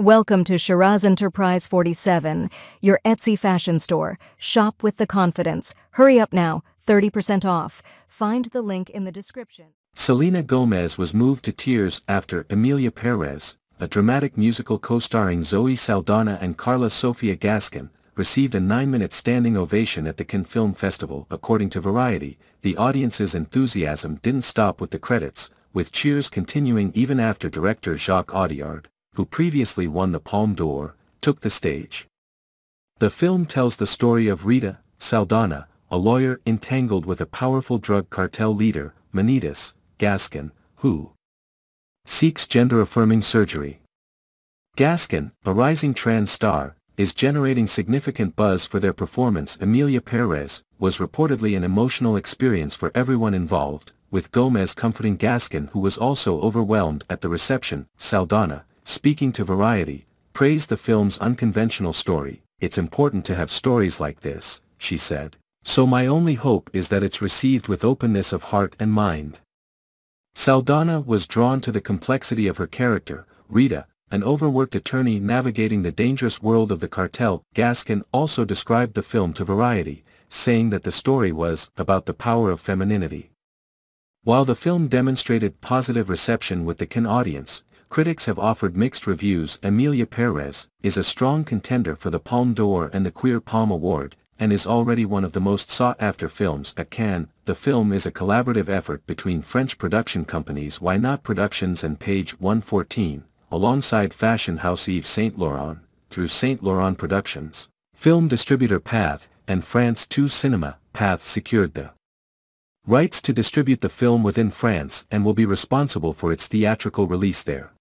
Welcome to Shiraz Enterprise 47, your Etsy fashion store. Shop with the confidence. Hurry up now, 30% off. Find the link in the description. Selena Gomez was moved to tears after Emilia Perez, a dramatic musical co-starring Zoe Saldana and Karla Sofía Gascón, received a nine-minute standing ovation at the Cannes Film Festival. According to Variety, the audience's enthusiasm didn't stop with the credits, with cheers continuing even after director Jacques Audiard, who previously won the Palme d'Or, took the stage. The film tells the story of Rita, Saldana, a lawyer entangled with a powerful drug cartel leader, Manitas, Gascón, who seeks gender-affirming surgery. Gascón, a rising trans star, is generating significant buzz for their performance Emilia Perez, was reportedly an emotional experience for everyone involved, with Gomez comforting Gascón who was also overwhelmed at the reception, Saldana, speaking to Variety, praised the film's unconventional story, it's important to have stories like this, she said. So my only hope is that it's received with openness of heart and mind. Saldana was drawn to the complexity of her character, Rita, an overworked attorney navigating the dangerous world of the cartel. Gascón also described the film to Variety, saying that the story was about the power of femininity. While the film demonstrated positive reception with the Cannes audience, critics have offered mixed reviews. Emilia Perez is a strong contender for the Palme d'Or and the Queer Palm Award, and is already one of the most sought-after films at Cannes. The film is a collaborative effort between French production companies Why Not Productions and Page 114, alongside fashion house Yves Saint Laurent, through Saint Laurent Productions. Film distributor Pathé, and France 2 Cinema, Pathé secured the rights to distribute the film within France and will be responsible for its theatrical release there.